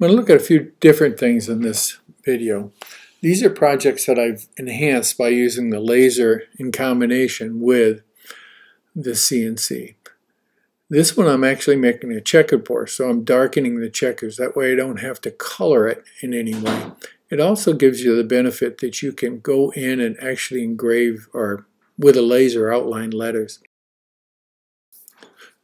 I'm going to look at a few different things in this video. These are projects that I've enhanced by using the laser in combination with the CNC. This one I'm actually making a checkerboard, so I'm darkening the checkers. That way I don't have to color it in any way. It also gives you the benefit that you can go in and actually engrave or with a laser outline letters.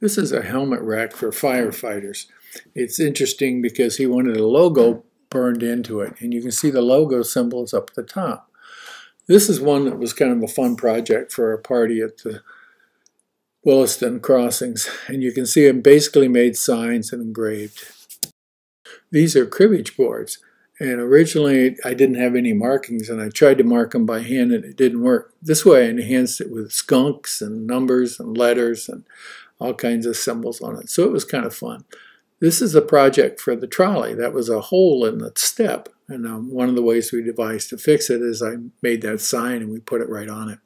This is a helmet rack for firefighters. It's interesting because he wanted a logo burned into it, and you can see the logo symbols up at the top. This is one that was kind of a fun project for a party at the Williston crossings, and you can see him basically made signs and engraved. These are cribbage boards, and originally I didn't have any markings, and I tried to mark them by hand, and it didn't work. This way I enhanced it with skunks and numbers and letters and all kinds of symbols on it. So it was kind of fun. This is a project for the trolley. That was a hole in the step. And um, one of the ways we devised to fix it is I made that sign and we put it right on it.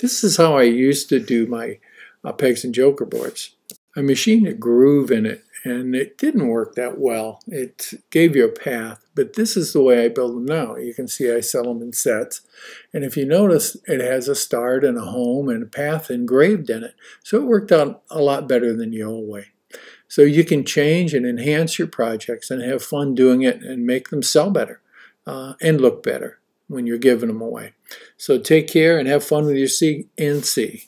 This is how I used to do my uh, pegs and joker boards. I machined a groove in it and it didn't work that well. It gave you a path, but this is the way I build them now. You can see I sell them in sets. And if you notice, it has a start and a home and a path engraved in it. So it worked out a lot better than the old way. So you can change and enhance your projects and have fun doing it and make them sell better uh, and look better when you're giving them away. So take care and have fun with your CNC.